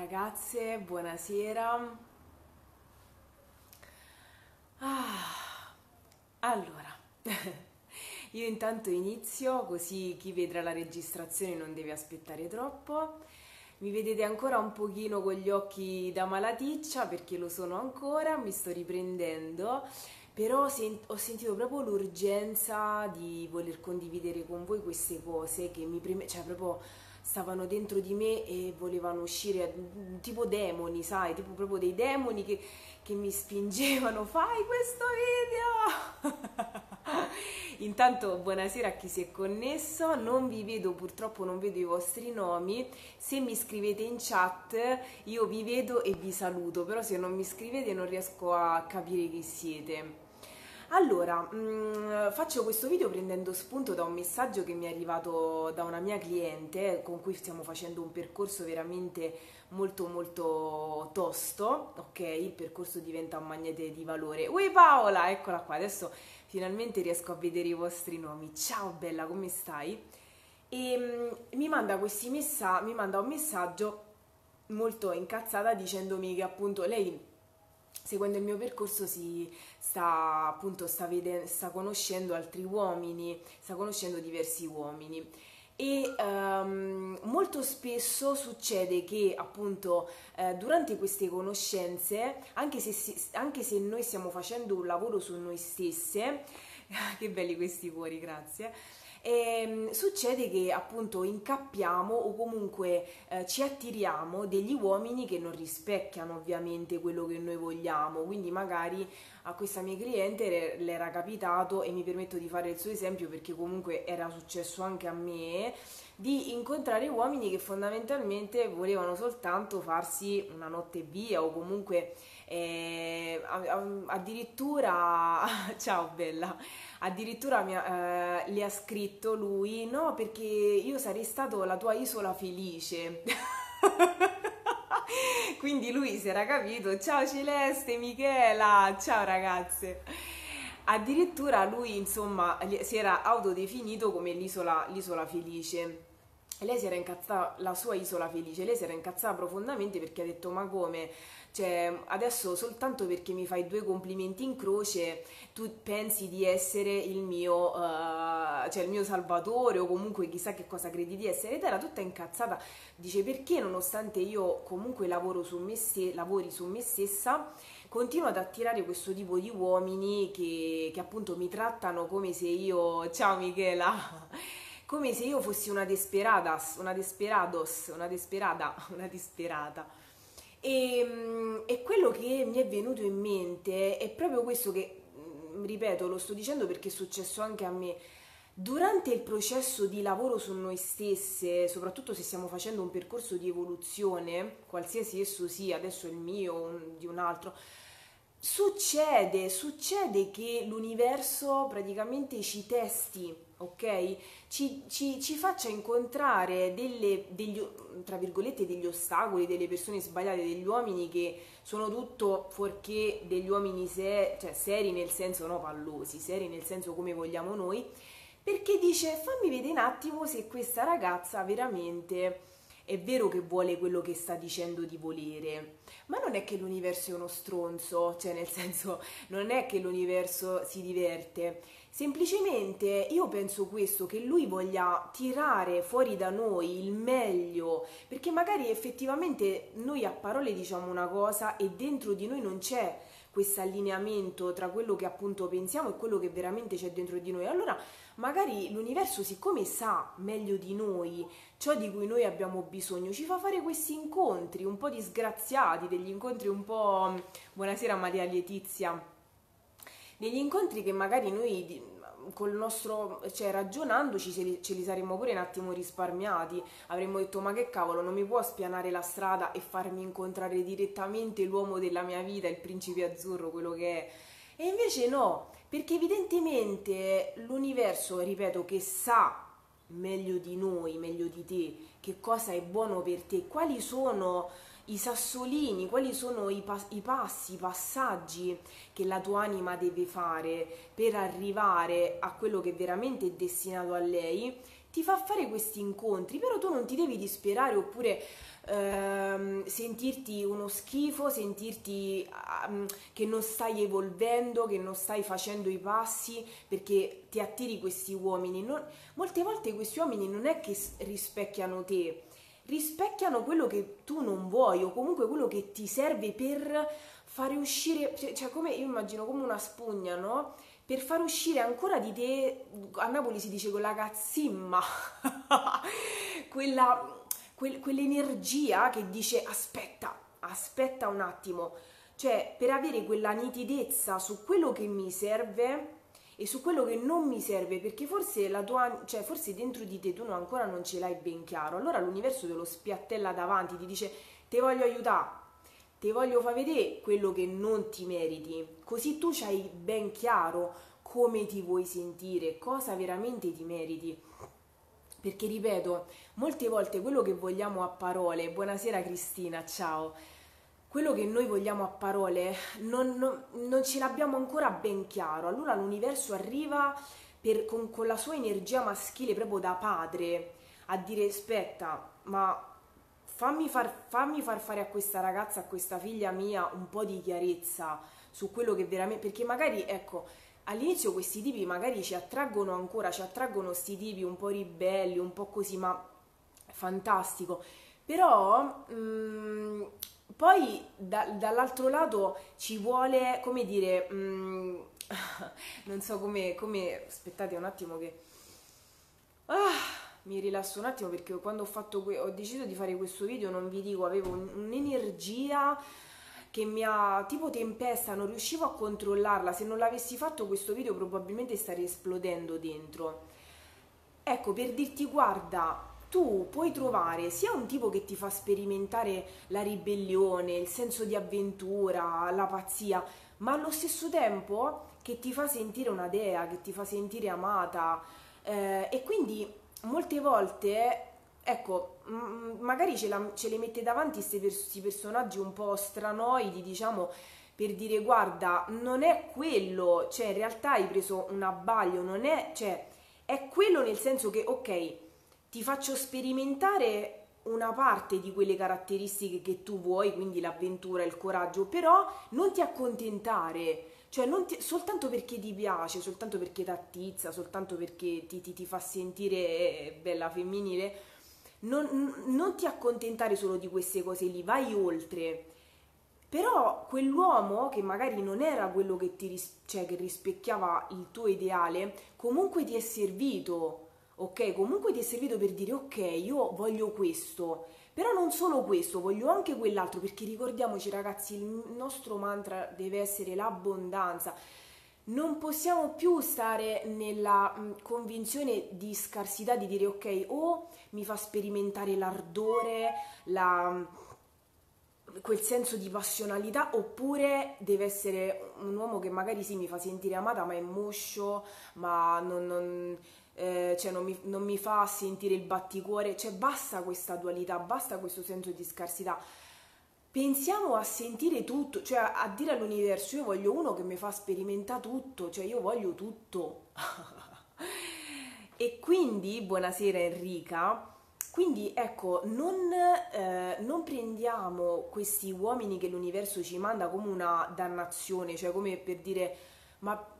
ragazze, buonasera. Ah, allora, io intanto inizio così chi vedrà la registrazione non deve aspettare troppo. Mi vedete ancora un pochino con gli occhi da malaticcia perché lo sono ancora, mi sto riprendendo, però ho sentito proprio l'urgenza di voler condividere con voi queste cose che mi preme, cioè proprio stavano dentro di me e volevano uscire mm, tipo demoni, sai, tipo proprio dei demoni che, che mi spingevano, fai questo video! Intanto buonasera a chi si è connesso, non vi vedo purtroppo, non vedo i vostri nomi, se mi scrivete in chat io vi vedo e vi saluto, però se non mi scrivete non riesco a capire chi siete. Allora, mh, mm, faccio questo video prendendo spunto da un messaggio che mi è arrivato da una mia cliente con cui stiamo facendo un percorso veramente molto molto tosto, ok? Il percorso diventa un magnete di valore. Ui Paola, eccola qua, adesso finalmente riesco a vedere i vostri nomi. Ciao bella, come stai? E mh, mm, mi manda messa- mi manda un messaggio molto incazzata dicendomi che appunto lei seguendo il mio percorso si sta appunto sta, vedendo, sta conoscendo altri uomini, sta conoscendo diversi uomini. E um, molto spesso succede che appunto eh, durante queste conoscenze, anche se, anche se noi stiamo facendo un lavoro su noi stesse, che belli questi cuori, grazie, e, ehm, succede che appunto incappiamo o comunque eh, ci attiriamo degli uomini che non rispecchiano ovviamente quello che noi vogliamo, quindi magari a questa mia cliente le era capitato e mi permetto di fare il suo esempio perché comunque era successo anche a me di incontrare uomini che fondamentalmente volevano soltanto farsi una notte via o comunque eh, addirittura ciao bella addirittura mi, eh, le ha scritto lui no perché io sarei stato la tua isola felice quindi lui si era capito ciao Celeste Michela ciao ragazze addirittura lui insomma si era autodefinito come l'isola, l'isola felice e lei si era incazzata, la sua isola felice, lei si era incazzata profondamente perché ha detto ma come, cioè adesso soltanto perché mi fai due complimenti in croce tu pensi di essere il mio, uh, cioè il mio salvatore o comunque chissà che cosa credi di essere. Ed era tutta incazzata, dice perché nonostante io comunque lavoro su me ste- lavori su me stessa continuo ad attirare questo tipo di uomini che, che appunto mi trattano come se io, ciao Michela, come se io fossi una desperadas, una desperados, una desperata, una disperata. E, mm, e, quello che mi è venuto in mente è proprio questo che, mm, ripeto, lo sto dicendo perché è successo anche a me. Durante il processo di lavoro su noi stesse, soprattutto se stiamo facendo un percorso di evoluzione, qualsiasi esso sia, adesso è il mio o di un altro, succede, succede che l'universo praticamente ci testi ok? Ci, ci, ci faccia incontrare delle, degli, tra virgolette, degli ostacoli, delle persone sbagliate, degli uomini che sono tutto fuorché degli uomini se, cioè, seri nel senso, no pallosi, seri nel senso come vogliamo noi, perché dice fammi vedere un attimo se questa ragazza veramente è vero che vuole quello che sta dicendo di volere, ma non è che l'universo è uno stronzo, cioè nel senso non è che l'universo si diverte, semplicemente io penso questo, che lui voglia tirare fuori da noi il meglio, perché magari effettivamente noi a parole diciamo una cosa e dentro di noi non c'è questo allineamento tra quello che appunto pensiamo e quello che veramente c'è dentro di noi. Allora magari l'universo, siccome sa meglio di noi ciò di cui noi abbiamo bisogno, ci fa fare questi incontri un po' disgraziati, degli incontri un po'... Buonasera Maria Letizia. Degli incontri che magari noi col nostro, cioè ragionandoci ce li, ce li, saremmo pure un attimo risparmiati, avremmo detto ma che cavolo non mi può spianare la strada e farmi incontrare direttamente l'uomo della mia vita, il principe azzurro, quello che è. E invece no, perché evidentemente l'universo, ripeto, che sa meglio di noi, meglio di te, che cosa è buono per te, quali sono i sassolini, quali sono i, pas- i, passi, i passaggi che la tua anima deve fare per arrivare a quello che veramente è destinato a lei, ti fa fare questi incontri, però tu non ti devi disperare oppure ehm, sentirti uno schifo, sentirti um, che non stai evolvendo, che non stai facendo i passi perché ti attiri questi uomini. Non, molte volte questi uomini non è che rispecchiano te, rispecchiano quello che tu non vuoi o comunque quello che ti serve per fare uscire, cioè, cioè come io immagino come una spugna, no? Per far uscire ancora di te, a Napoli si dice quella cazzimma, quella quel, quell'energia che dice aspetta, aspetta un attimo, cioè per avere quella nitidezza su quello che mi serve e su quello che non mi serve, perché forse la tua, cioè forse dentro di te tu no, ancora non ce l'hai ben chiaro. Allora l'universo te lo spiattella davanti, ti dice "Ti voglio aiutare, ti voglio far vedere quello che non ti meriti". Così tu hai ben chiaro come ti vuoi sentire, cosa veramente ti meriti. Perché ripeto, molte volte quello che vogliamo a parole, buonasera Cristina, ciao, quello che noi vogliamo a parole non, non, non ce l'abbiamo ancora ben chiaro. Allora l'universo arriva per, con, con la sua energia maschile proprio da padre a dire aspetta, ma fammi far, fammi far fare a questa ragazza, a questa figlia mia un po' di chiarezza su quello che veramente... Perché magari, ecco, all'inizio questi tipi magari ci attraggono ancora, ci attraggono questi tipi un po' ribelli, un po' così, ma fantastico. Però mh, mm, poi da, dall'altro lato ci vuole, come dire, mh, mm, non so come, come, aspettate un attimo che... Ah, mi rilasso un attimo perché quando ho, fatto, ho deciso di fare questo video non vi dico, avevo un'energia che mi ha tipo tempesta, non riuscivo a controllarla. Se non l'avessi fatto questo video probabilmente starei esplodendo dentro. Ecco, per dirti guarda, tu puoi trovare sia un tipo che ti fa sperimentare la ribellione, il senso di avventura, la pazzia, ma allo stesso tempo che ti fa sentire una dea, che ti fa sentire amata. Eh, e quindi molte volte ecco, magari ce, la, ce, le mette davanti questi personaggi un po' stranoidi, diciamo, per dire guarda, non è quello, cioè in realtà hai preso un abbaglio, non è, cioè, è quello nel senso che, ok, ti faccio sperimentare una parte di quelle caratteristiche che tu vuoi, quindi l'avventura, il coraggio, però non ti accontentare, cioè ti, soltanto perché ti piace, soltanto perché ti attizza, soltanto perché ti, ti, ti fa sentire eh, bella femminile, non, non ti accontentare solo di queste cose lì, vai oltre. Però quell'uomo che magari non era quello che, ti, cioè, che rispecchiava il tuo ideale, comunque ti è servito, ok? Comunque ti è servito per dire ok, io voglio questo, però non solo questo, voglio anche quell'altro, perché ricordiamoci ragazzi, il nostro mantra deve essere l'abbondanza non possiamo più stare nella mh, convinzione di scarsità di dire ok o mi fa sperimentare l'ardore, la, quel senso di passionalità oppure deve essere un uomo che magari sì mi fa sentire amata ma è moscio, ma non, non, eh, cioè non, mi, non mi fa sentire il batticuore, cioè basta questa dualità, basta questo senso di scarsità. Pensiamo a sentire tutto, cioè a dire all'universo io voglio uno che mi fa sperimentare tutto, cioè io voglio tutto. e quindi, buonasera Enrica, quindi ecco, non, eh, non, prendiamo questi uomini che l'universo ci manda come una dannazione, cioè come per dire ma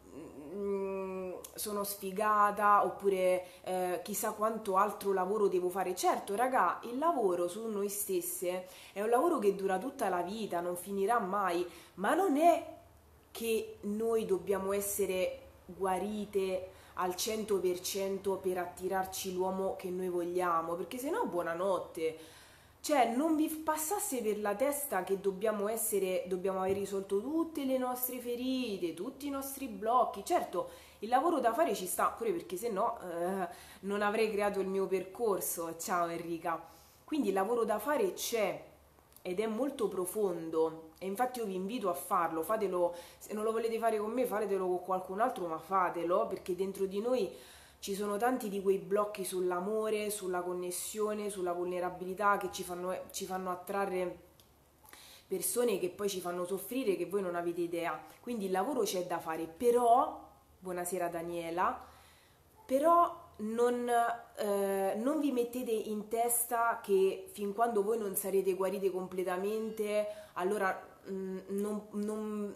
Mm, sono sfigata oppure eh, chissà quanto altro lavoro devo fare. Certo, raga, il lavoro su noi stesse è un lavoro che dura tutta la vita, non finirà mai, ma non è che noi dobbiamo essere guarite al 100% per attirarci l'uomo che noi vogliamo, perché se no buonanotte cioè, non vi passasse per la testa che dobbiamo essere, dobbiamo aver risolto tutte le nostre ferite, tutti i nostri blocchi. Certo, il lavoro da fare ci sta, pure perché se no eh, non avrei creato il mio percorso. Ciao Enrica. Quindi il lavoro da fare c'è ed è molto profondo e infatti io vi invito a farlo, fatelo, se non lo volete fare con me, fatelo con qualcun altro, ma fatelo perché dentro di noi ci sono tanti di quei blocchi sull'amore, sulla connessione, sulla vulnerabilità che ci fanno, ci fanno attrarre persone che poi ci fanno soffrire che voi non avete idea. Quindi il lavoro c'è da fare, però, buonasera Daniela, però non, eh, non, vi mettete in testa che fin quando voi non sarete guarite completamente, allora mh, mm, non, non,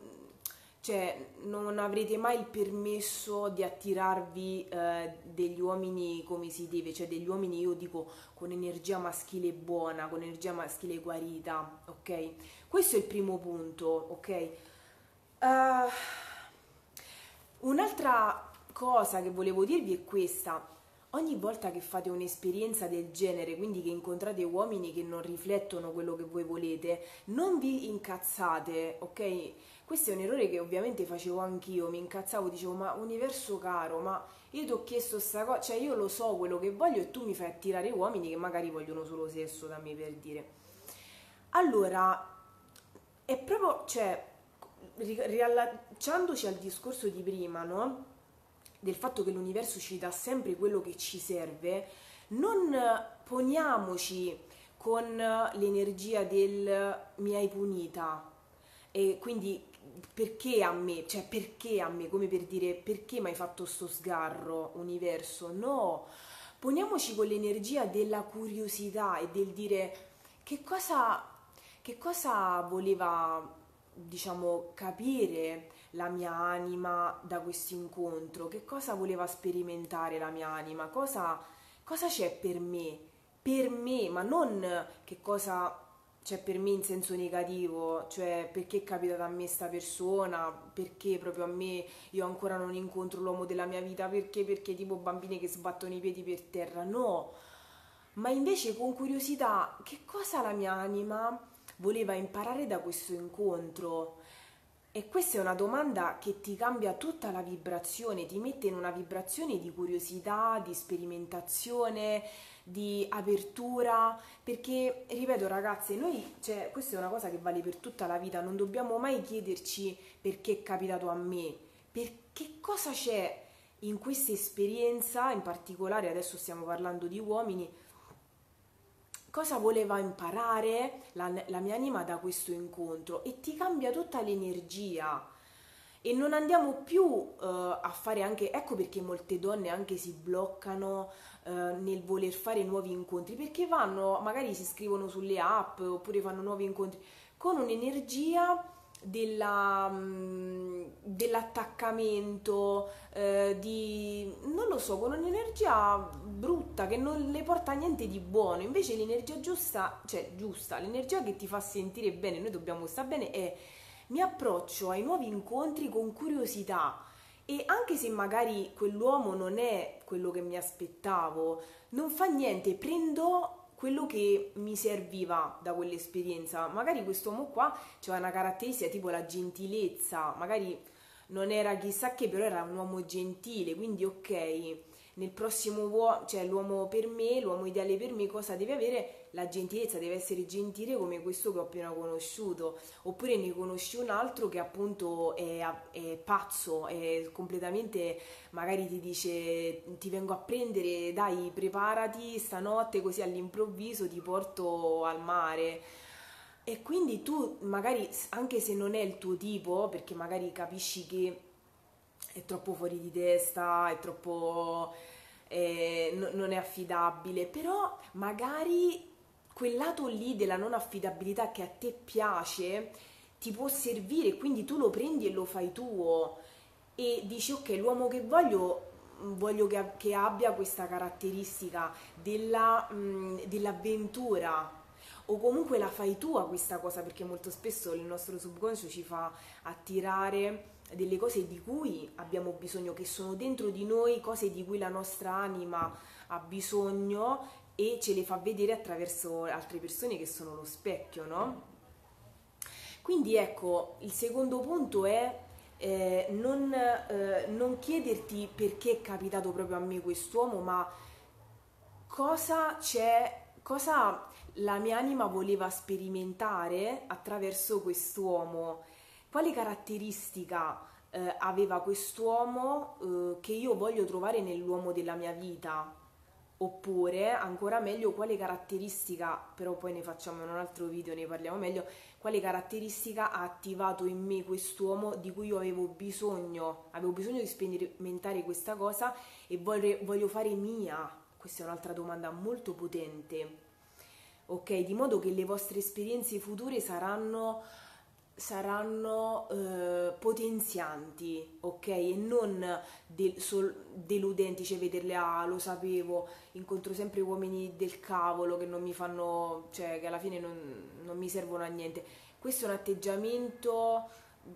cioè, non, avrete mai il permesso di attirarvi eh, degli uomini come si deve, cioè degli uomini, io dico, con energia maschile buona, con energia maschile guarita, ok? Questo è il primo punto, ok? Uh, un'altra cosa che volevo dirvi è questa ogni volta che fate un'esperienza del genere, quindi che incontrate uomini che non riflettono quello che voi volete, non vi incazzate, ok? Questo è un errore che ovviamente facevo anch'io, mi incazzavo, dicevo ma universo caro, ma io ti ho chiesto sta cosa, cioè io lo so quello che voglio e tu mi fai attirare uomini che magari vogliono solo sesso da me per dire. Allora, è proprio, cioè, riallacciandoci al discorso di prima, no? del fatto che l'universo ci dà sempre quello che ci serve, non poniamoci con l'energia del mi hai punita e quindi perché a me, cioè perché a me, come per dire perché mi hai fatto sto sgarro universo? No, poniamoci con l'energia della curiosità e del dire che cosa, che cosa voleva diciamo capire la mia anima da questo incontro, che cosa voleva sperimentare la mia anima, cosa, cosa c'è per me, per me, ma non che cosa c'è per me in senso negativo, cioè perché è capitata a me sta persona, perché proprio a me io ancora non incontro l'uomo della mia vita, perché, perché tipo bambini che sbattono i piedi per terra, no, ma invece con curiosità che cosa la mia anima voleva imparare da questo incontro, e questa è una domanda che ti cambia tutta la vibrazione, ti mette in una vibrazione di curiosità, di sperimentazione, di apertura, perché, ripeto ragazze, noi, cioè, questa è una cosa che vale per tutta la vita, non dobbiamo mai chiederci perché è capitato a me, perché cosa c'è in questa esperienza, in particolare adesso stiamo parlando di uomini, cosa voleva imparare la, la mia anima da questo incontro? E ti cambia tutta l'energia. E non andiamo più uh, a fare anche, ecco perché molte donne anche si bloccano uh, nel voler fare nuovi incontri, perché vanno, magari si iscrivono sulle app oppure fanno nuovi incontri con un'energia della, mm, dell'attaccamento, eh, di non lo so, con un'energia brutta che non le porta a niente di buono. Invece l'energia giusta, cioè giusta, l'energia che ti fa sentire bene, noi dobbiamo stare bene, è mi approccio ai nuovi incontri con curiosità. E anche se magari quell'uomo non è quello che mi aspettavo, non fa niente, prendo quello che mi serviva da quell'esperienza. Magari quest'uomo qua aveva una caratteristica tipo la gentilezza, magari non era chissà che, però era un uomo gentile, quindi ok, nel prossimo uomo, cioè l'uomo per me, l'uomo ideale per me, cosa deve avere? La gentilezza, deve essere gentile come questo che ho appena conosciuto, oppure ne conosci un altro che appunto è, è pazzo, è completamente, magari ti dice ti vengo a prendere, dai preparati stanotte così all'improvviso ti porto al mare. E quindi tu magari anche se non è il tuo tipo, perché magari capisci che è troppo fuori di testa, è troppo... Eh, no, non è affidabile, però magari quel lato lì della non affidabilità che a te piace ti può servire, quindi tu lo prendi e lo fai tuo. E dici ok, l'uomo che voglio voglio che, che abbia questa caratteristica della, mh, dell'avventura. O comunque la fai tua questa cosa perché molto spesso il nostro subconscio ci fa attirare delle cose di cui abbiamo bisogno, che sono dentro di noi, cose di cui la nostra anima ha bisogno e ce le fa vedere attraverso altre persone che sono lo specchio, no? Quindi ecco, il secondo punto è eh, non, eh, non chiederti perché è capitato proprio a me quest'uomo, ma cosa c'è, cosa la mia anima voleva sperimentare attraverso quest'uomo quale caratteristica eh, aveva quest'uomo eh, che io voglio trovare nell'uomo della mia vita? Oppure, ancora meglio, quale caratteristica, però poi ne facciamo in un altro video, ne parliamo meglio, quale caratteristica ha attivato in me quest'uomo di cui io avevo bisogno, avevo bisogno di sperimentare questa cosa e voglio, voglio fare mia. Questa è un'altra domanda molto potente. Ok, di modo che le vostre esperienze future saranno saranno eh, potenzianti, ok? E non del, sol, deludenti, cioè vederle, ah, lo sapevo, incontro sempre uomini del cavolo che non mi fanno, cioè che alla fine non, non mi servono a niente. Questo è un atteggiamento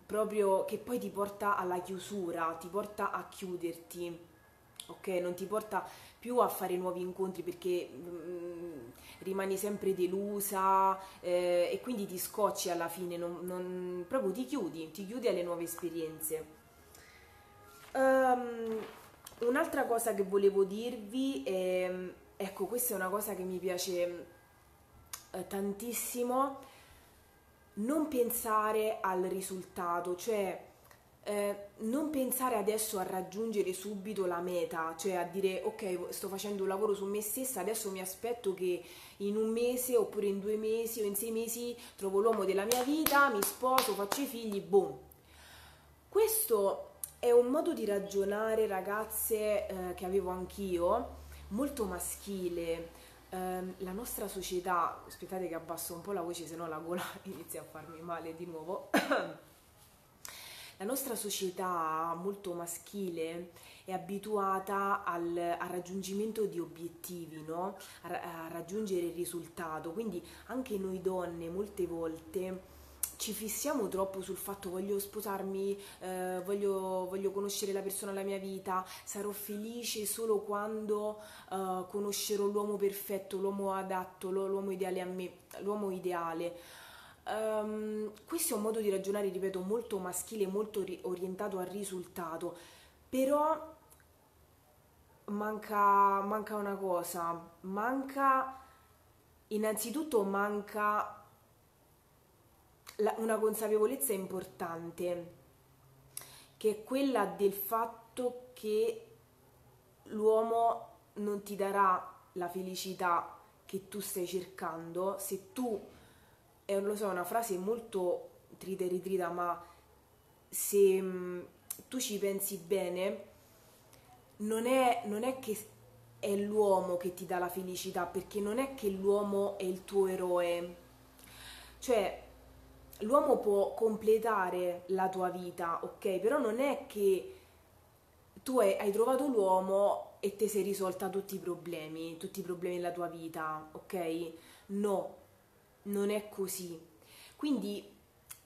proprio che poi ti porta alla chiusura, ti porta a chiuderti, ok? Non ti porta più a fare nuovi incontri perché mh, mm, rimani sempre delusa eh, e quindi ti scocci alla fine, non, non, proprio ti chiudi, ti chiudi alle nuove esperienze. Um, un'altra cosa che volevo dirvi è, ecco, questa è una cosa che mi piace eh, tantissimo, non pensare al risultato, cioè eh, non pensare adesso a raggiungere subito la meta, cioè a dire ok sto facendo un lavoro su me stessa, adesso mi aspetto che in un mese oppure in due mesi o in sei mesi trovo l'uomo della mia vita, mi sposo, faccio i figli, boom. Questo è un modo di ragionare ragazze eh, che avevo anch'io, molto maschile. Eh, la nostra società, aspettate che abbasso un po' la voce, se no la gola inizia a farmi male di nuovo. La nostra società molto maschile è abituata al, al raggiungimento di obiettivi, no? a, a raggiungere il risultato, quindi anche noi donne molte volte ci fissiamo troppo sul fatto voglio sposarmi, eh, voglio, voglio, conoscere la persona della mia vita, sarò felice solo quando eh, conoscerò l'uomo perfetto, l'uomo adatto, l'uomo ideale a me, l'uomo ideale. Um, questo è un modo di ragionare, ripeto, molto maschile, molto ri- orientato al risultato, però manca, manca una cosa, manca, innanzitutto manca la, una consapevolezza importante, che è quella del fatto che l'uomo non ti darà la felicità che tu stai cercando. Se tu è lo so, una frase molto trita e ritrita, ma se mm, tu ci pensi bene, non è, non è che è l'uomo che ti dà la felicità, perché non è che l'uomo è il tuo eroe. Cioè, l'uomo può completare la tua vita, ok? Però non è che tu hai, hai trovato l'uomo e ti sei risolta tutti i problemi, tutti i problemi della tua vita, ok? No, non è così. Quindi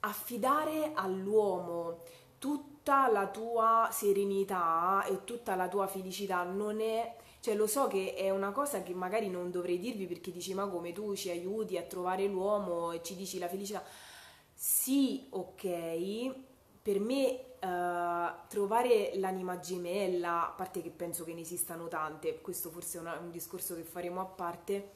affidare all'uomo tutta la tua serenità e tutta la tua felicità non è cioè lo so che è una cosa che magari non dovrei dirvi perché dici ma come tu ci aiuti a trovare l'uomo e ci dici la felicità sì ok per me uh, trovare l'anima gemella a parte che penso che ne esistano tante questo forse è una, un discorso che faremo a parte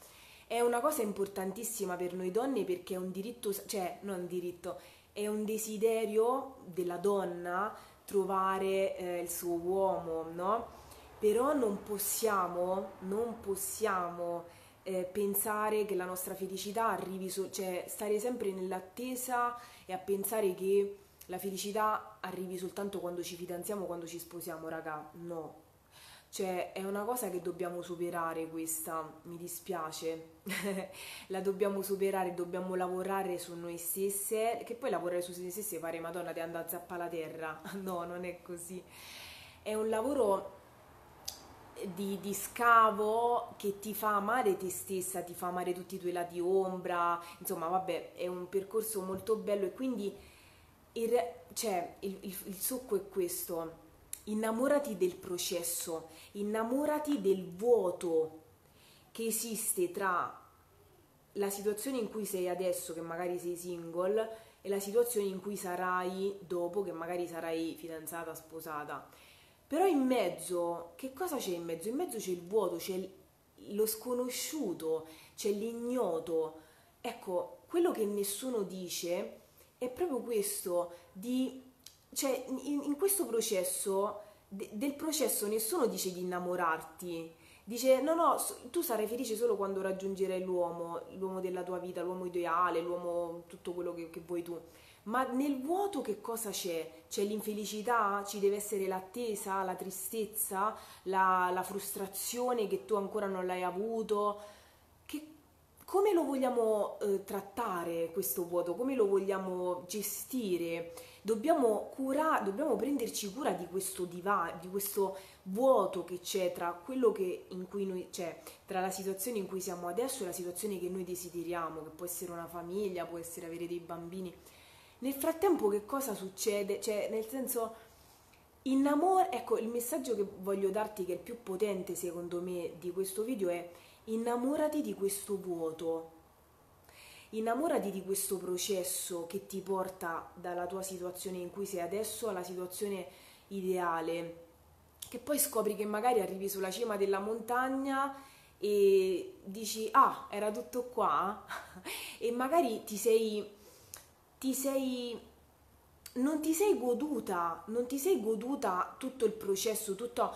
è una cosa importantissima per noi donne perché è un diritto, cioè non un diritto, è un desiderio della donna trovare eh, il suo uomo, no? Però non possiamo, non possiamo eh, pensare che la nostra felicità arrivi, so- cioè stare sempre nell'attesa e a pensare che la felicità arrivi soltanto quando ci fidanziamo, quando ci sposiamo, raga, no, cioè, è una cosa che dobbiamo superare questa, mi dispiace. la dobbiamo superare, dobbiamo lavorare su noi stesse, che poi lavorare su noi stesse fare Madonna ti andare a zappa la terra. No, non è così. È un lavoro di, di, scavo che ti fa amare te stessa, ti fa amare tutti i tuoi lati ombra, insomma, vabbè, è un percorso molto bello e quindi il, cioè, il, il, il succo è questo innamorati del processo, innamorati del vuoto che esiste tra la situazione in cui sei adesso, che magari sei single, e la situazione in cui sarai dopo, che magari sarai fidanzata, sposata. Però in mezzo, che cosa c'è in mezzo? In mezzo c'è il vuoto, c'è lo sconosciuto, c'è l'ignoto. Ecco, quello che nessuno dice è proprio questo di cioè in, in questo processo, de, del processo nessuno dice di innamorarti, Dice, no, no, tu sarai felice solo quando raggiungerai l'uomo, l'uomo della tua vita, l'uomo ideale, l'uomo, tutto quello che, che vuoi tu. Ma nel vuoto che cosa c'è? C'è l'infelicità? Ci deve essere l'attesa, la tristezza, la, la frustrazione che tu ancora non l'hai avuto? Che, come lo vogliamo eh, trattare questo vuoto? Come lo vogliamo gestire? Dobbiamo, cura, dobbiamo prenderci cura di questo divario, di questo vuoto che c'è tra quello che in cui noi c'è, tra la situazione in cui siamo adesso e la situazione che noi desideriamo, che può essere una famiglia, può essere avere dei bambini. Nel frattempo che cosa succede? Cioè, nel senso innamor ecco, il messaggio che voglio darti che è il più potente secondo me di questo video è innamorati di questo vuoto. Innamorati di questo processo che ti porta dalla tua situazione in cui sei adesso alla situazione ideale che poi scopri che magari arrivi sulla cima della montagna e dici ah era tutto qua? E magari ti sei ti sei non ti sei goduta non ti sei goduta tutto il processo tutto,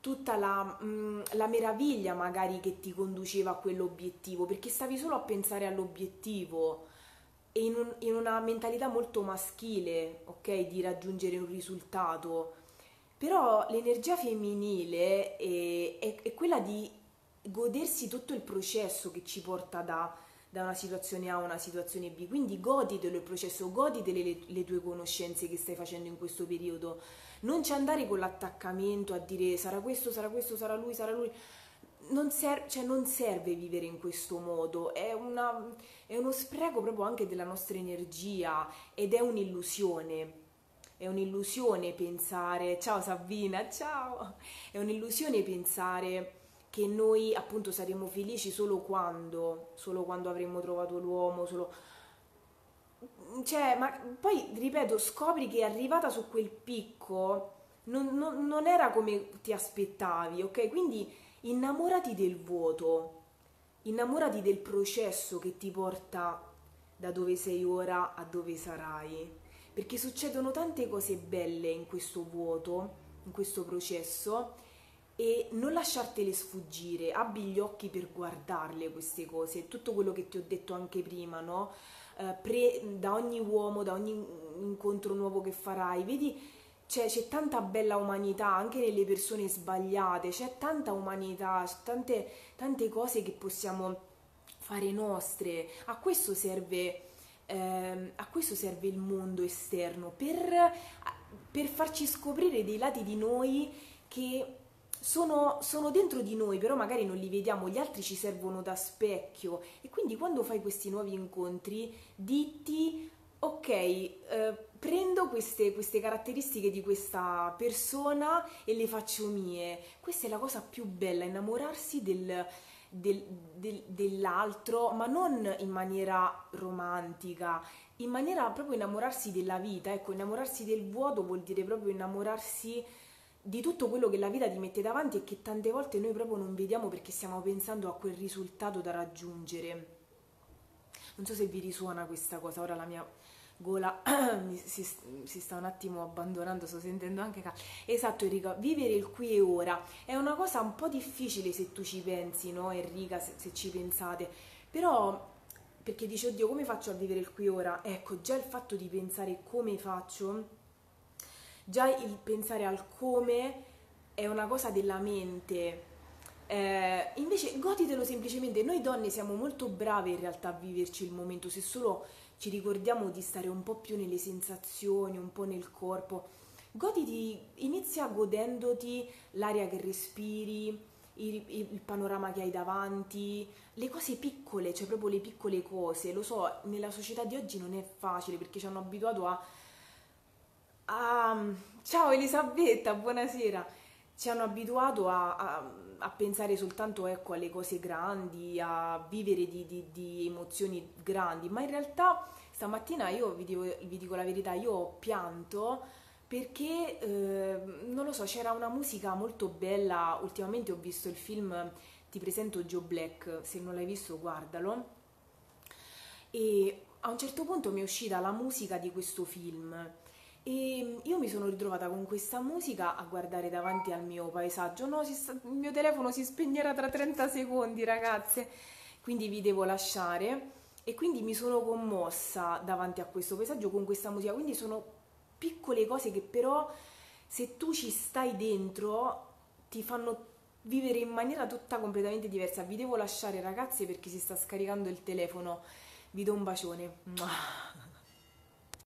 tutta la, mh, mm, la meraviglia magari che ti conduceva a quell'obiettivo perché stavi solo a pensare all'obiettivo e in, un, in una mentalità molto maschile ok di raggiungere un risultato. Però l'energia femminile è, è, è, quella di godersi tutto il processo che ci porta da, da, una situazione A a una situazione B. Quindi goditelo il processo, godite le, le tue conoscenze che stai facendo in questo periodo. Non ci andare con l'attaccamento a dire sarà questo, sarà questo, sarà lui, sarà lui. Non, ser- cioè non serve vivere in questo modo, è, una, è uno spreco proprio anche della nostra energia ed è un'illusione è un'illusione pensare, ciao Sabina, ciao, è un'illusione pensare che noi appunto saremo felici solo quando, solo quando avremo trovato l'uomo, solo... Cioè, ma poi, ripeto, scopri che arrivata su quel picco non, non, non era come ti aspettavi, ok? Quindi innamorati del vuoto, innamorati del processo che ti porta da dove sei ora a dove sarai perché succedono tante cose belle in questo vuoto, in questo processo e non lasciartele sfuggire, abbi gli occhi per guardarle queste cose, tutto quello che ti ho detto anche prima, no? Uh, pre, da ogni uomo, da ogni incontro nuovo che farai, vedi c'è, c'è, tanta bella umanità anche nelle persone sbagliate, c'è tanta umanità, c'è tante, tante cose che possiamo fare nostre. A questo serve eh, a questo serve il mondo esterno, per, per, farci scoprire dei lati di noi che sono, sono, dentro di noi, però magari non li vediamo, gli altri ci servono da specchio e quindi quando fai questi nuovi incontri ditti ok, eh, prendo queste, queste, caratteristiche di questa persona e le faccio mie. Questa è la cosa più bella, innamorarsi del, del, del, dell'altro, ma non in maniera romantica, in maniera proprio innamorarsi della vita. Ecco, innamorarsi del vuoto vuol dire proprio innamorarsi di tutto quello che la vita ti mette davanti e che tante volte noi proprio non vediamo perché stiamo pensando a quel risultato da raggiungere. Non so se vi risuona questa cosa, ora la mia gola si, si, sta un attimo abbandonando, sto sentendo anche caldo. Esatto Enrica, vivere il qui e ora è una cosa un po' difficile se tu ci pensi, no Enrica, se, se ci pensate, però perché dici oddio come faccio a vivere il qui e ora? Ecco, già il fatto di pensare come faccio, già il pensare al come è una cosa della mente. Eh, invece goditelo semplicemente, noi donne siamo molto brave in realtà a viverci il momento, se solo ci ricordiamo di stare un po' più nelle sensazioni, un po' nel corpo. Goditi, inizia godendoti l'aria che respiri, il, il, panorama che hai davanti, le cose piccole, cioè proprio le piccole cose. Lo so, nella società di oggi non è facile perché ci hanno abituato a... a... Ciao Elisabetta, buonasera! Ci hanno abituato a, a, a pensare soltanto ecco, alle cose grandi, a vivere di, di, di emozioni grandi, ma in realtà stamattina io vi dico, vi dico la verità, io ho pianto perché eh, non lo so, c'era una musica molto bella. Ultimamente ho visto il film Ti presento Joe Black, se non l'hai visto guardalo. E a un certo punto mi è uscita la musica di questo film E io mi sono ritrovata con questa musica a guardare davanti al mio paesaggio. No, sta, il mio telefono si spegnerà tra 30 secondi, ragazze. Quindi vi devo lasciare. E quindi mi sono commossa davanti a questo paesaggio con questa musica. Quindi sono piccole cose che però se tu ci stai dentro ti fanno vivere in maniera tutta completamente diversa. Vi devo lasciare ragazze perché si sta scaricando il telefono. Vi do un bacione.